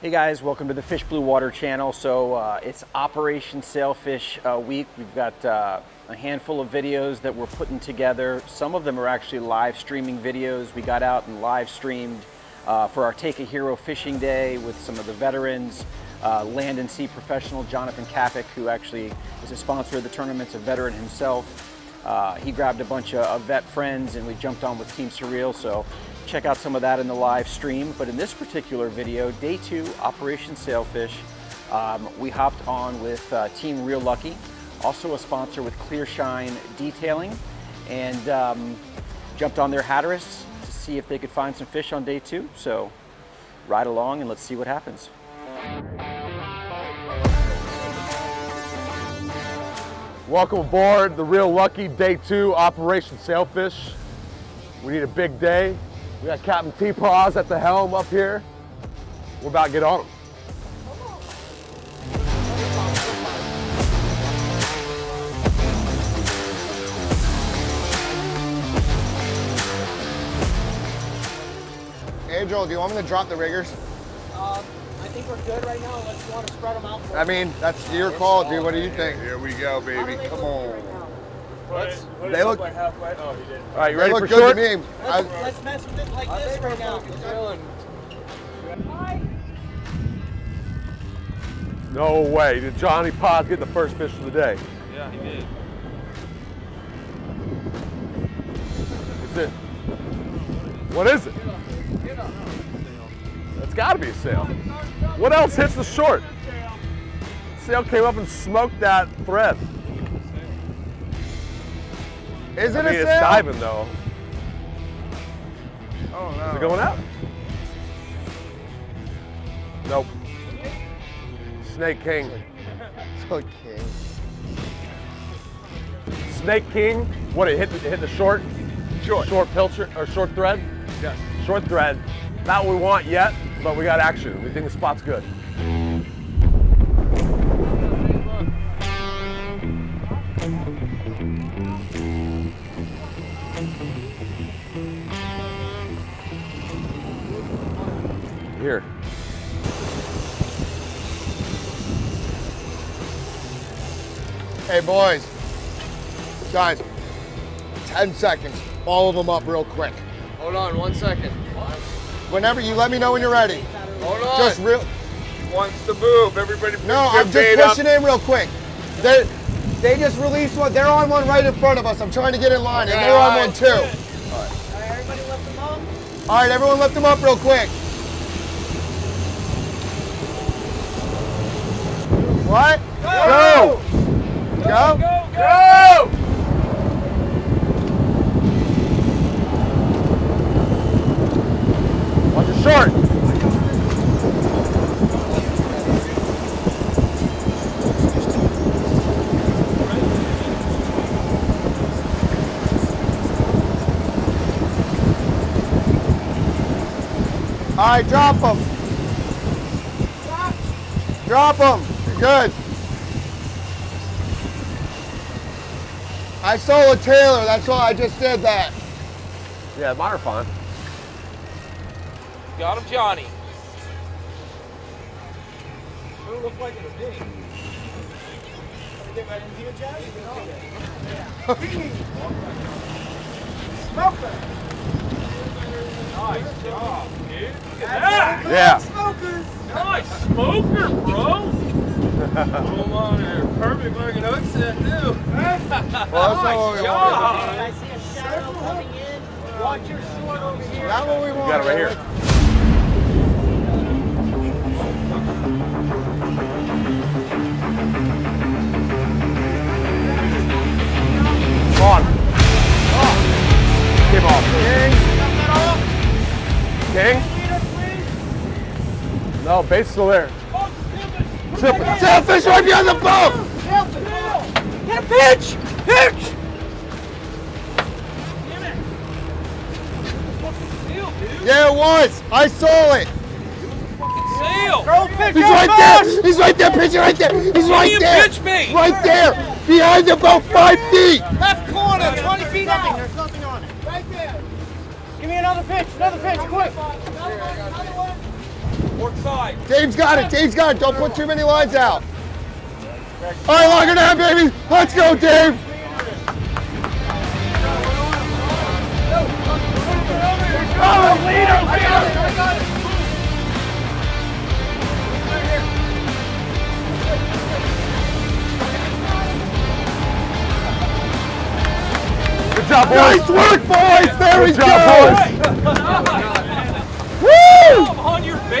Hey guys, welcome to the Fish Blue Water channel. So uh, it's Operation Sailfish uh, Week. We've got uh, a handful of videos that we're putting together. Some of them are actually live streaming videos. We got out and live streamed uh, for our Take a Hero Fishing Day with some of the veterans. Uh, land and Sea professional Jonathan Kapik, who actually is a sponsor of the tournament, a veteran himself. Uh, he grabbed a bunch of, of vet friends and we jumped on with Team Surreal. So check out some of that in the live stream. But in this particular video, day two, Operation Sailfish, um, we hopped on with uh, Team Reel Lucky, also a sponsor with Clear Shine Detailing, and um, jumped on their Hatteras to see if they could find some fish on day two. So ride along and let's see what happens. Welcome aboard the Reel Lucky Day 2 Operation Sailfish. We need a big day. We got Captain T-Paws at the helm up here. We're about to get on him. Angel, do you want me to drop the riggers? Um, I think we're good right now unless you want to spread them out. For I mean, that's your call, dude. What do you think? Here we go, baby. Come look on. Right now? Let's, They look, Oh, he did. All right, you ready look for good short? to me. I, Let's, let's mess with it like this right now. No way. Did Johnny Paws get the first fish of the day? Yeah, he did. Is it? What is it? That's got to be a sail. What else hits the short? Sail came up and smoked that thread. Is I it mean, a it's diving though. Oh Is no. it going out? Nope. Snake King. Okay. Snake King. What it hit? The, hit the short, Short. short pilcher or short thread. Yes. Short thread. Not what we want yet, but we got action. We think the spot's good. Here. Hey, boys. Guys, 10 seconds. Follow them up real quick. Hold on one second. Whenever you let me know when you're ready. Hold on. Just real. He wants to move. Everybody put No, I'm just bait up. pushing in real quick. They they just released one. They're on one right in front of us. I'm trying to get in line, and they're on alright. one too. All right, everybody lift them up. All right, everyone lift them up real quick. What? Go! Go! Go! Watch your short. All right, drop them. Drop them. Good. I saw a Taylor. That's why I just did that. Yeah, mine are fine. Got him, Johnny. Who look like it's me? Get ready to do Smoker. Nice job, dude. Look at that. Yeah. Smokers. Nice smoker, bro. Come on here. Perfect fucking hook set, too. Well, that's job. I see a shadow coming in. Watch your short over here. That's what we want. got it right here. On. Came off. King. King. No, base still there. Silver. Sailfish right behind the boat. Get a pitch! Pitch! Yeah, it was. I saw it. Seal. Throw a pitch He's right fast! there. He's right there. Pitcher right there. He's me right a there. pitch bait. Right there. Behind about five feet. Left corner, 20 feet out. There's nothing on it. Right there. Give me another pitch, another pitch, quick. Port side. Dave's got it. Dave's got it. Don't put too many lines out. All right, lock her down, baby. Let's go, Dave. Oh, leader! Leader! Good job, boys. Nice work, boys. There we Good go. boys. Woo! I'm on your face.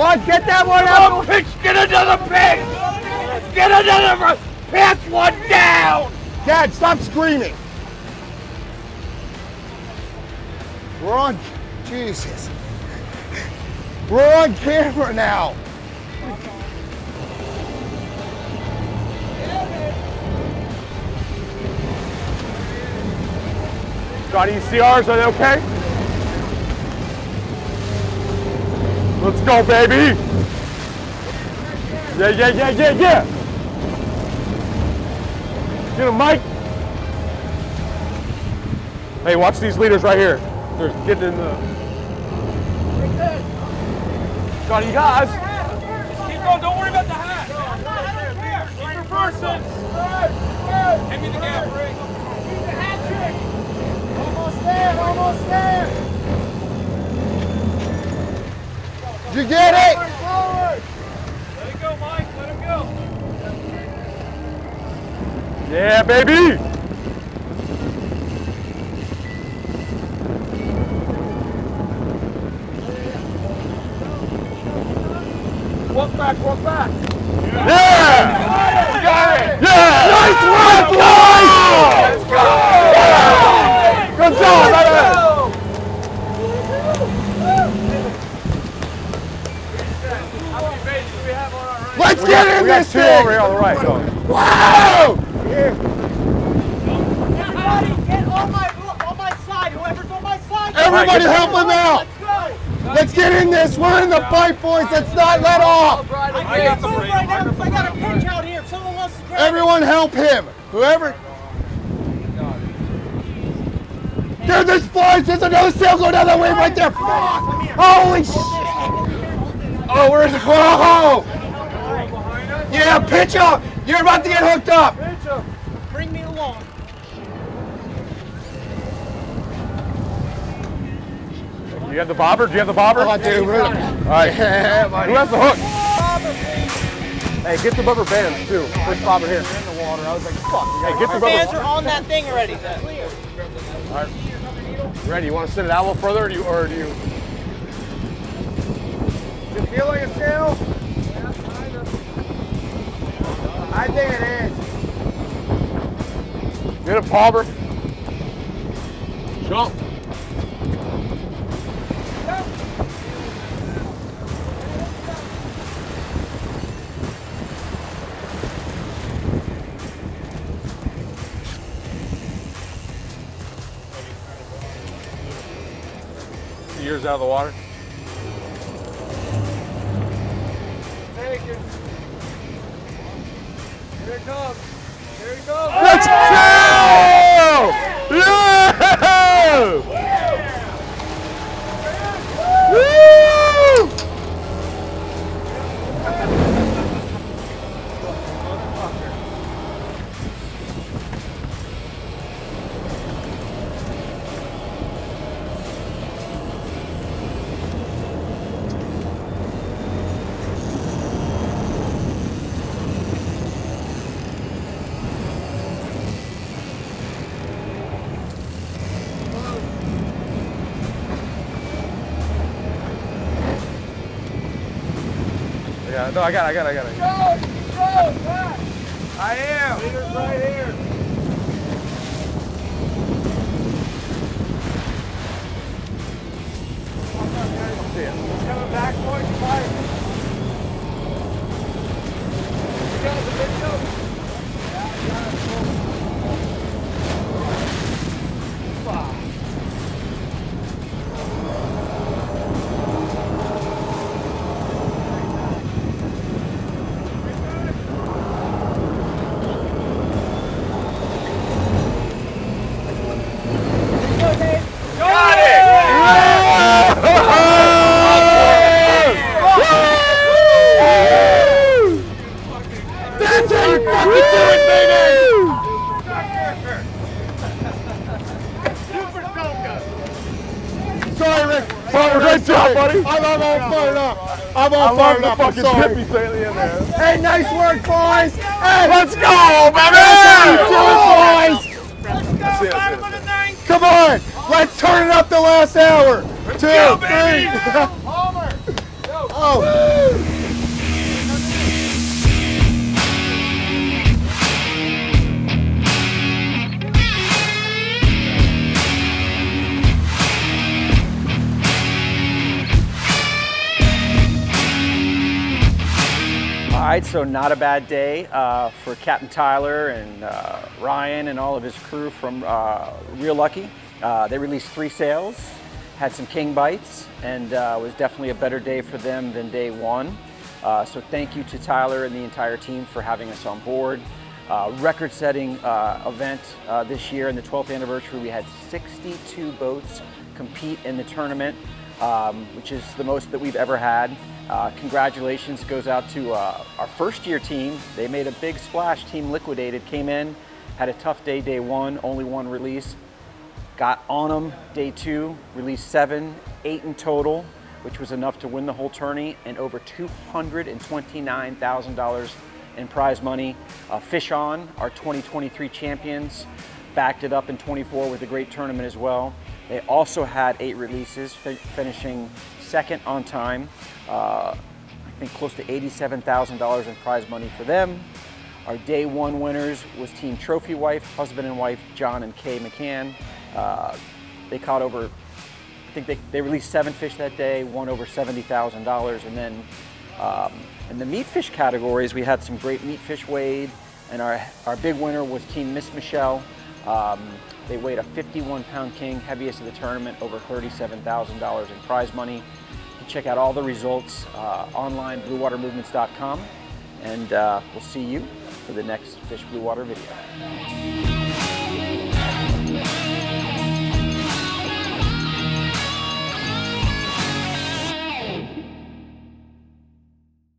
Get that one out. Oh, pitch, get another pitch! Get another pass one down! Dad, stop screaming. We're on. Jesus. We're on camera now. Scotty, you see ours? Are they okay? Let's go, baby! Yeah, yeah, yeah, yeah, yeah! Get him, Mike! Hey, watch these leaders right here. They're getting in the. Scotty, you guys! Just keep going. Don't worry about the hat. Keep reversing. Hand me the gap ring. Did you get it? Let it go, Mike. Let him go. Yeah, baby! Walk back, walk back! Yeah! We got it! Yeah! Nice work, boys! Let's go! Good job, brother! How many bases do we have on our right? Let's We get got, in we got this two thing. over here on the right. Go. Wow! Everybody get on my on my side. Whoever's on my Everybody help him out. Let's get in this. We're in the fight, boys. Let's not let off. Everyone help him. Whoever. There, there's flies. There's another sail going down that way right there. Fuck. Holy shit. Oh, we're in the. Whoa. Yeah, pitch up. You're about to get hooked up. You have the bobber? Do you have the bobber? Oh, dude, we're All right. Yeah, buddy. Who has the hook? Hey, get the rubber bands too. First bobber here. in the water. I was like, fuck. Hey, get the bands are on that thing already. Clear. All right. Ready? You want to send it out a little further, or do you? Or do you? You feel like a sail? I think it is. Get a bobber. Jump. Years out of the water. Take it. Here it comes. Here it goes. Let's go! Yeah, no, I got it, I got it, I got it. Go, go, back. I am. Leader's right here. Coming back, boys, fire. You got the big. Yeah, I got it. Fuck. Buddy. I'm, I'm all fired up. I'm all I love fired the up. I'm fucking sorry. hippies in there. Hey, nice work, boys. Hey, Let's go, baby! Let's do it, boys. That's it, that's it, that's it. Come on, let's turn it up the last hour. Two, go, baby. three. oh. Right, so not a bad day uh, for Captain Tyler and uh, Ryan and all of his crew from uh, Reel Lucky. Uh, they released three sails, had some king bites, and uh, was definitely a better day for them than day one. Uh, so thank you to Tyler and the entire team for having us on board. Record-setting event this year in the 12th anniversary. We had 62 boats compete in the tournament, um, which is the most that we've ever had. Uh, congratulations goes out to uh, our first year team. They made a big splash. Team Liquidated came in, had a tough day, day one, only one release. Got on them day two, released seven, eight in total, which was enough to win the whole tourney and over $229,000 in prize money. Uh, Fish On, our 2023 champions, backed it up in 24 with a great tournament as well. They also had eight releases, fi- finishing second on time. Uh, I think close to $87,000 in prize money for them. Our day one winners was Team Trophy Wife, husband and wife John and Kay McCann. Uh, they caught over, I think they, they released seven fish that day, won over $70,000. And then um, in the meat fish categories, we had some great meat fish weighed. And our, our big winner was Team Miss Michelle. Um, they weighed a 51 pound king, heaviest of the tournament, over $37,000 in prize money. Check out all the results uh, online, bluewatermovements.com. And uh, we'll see you for the next Fish Blue Water video.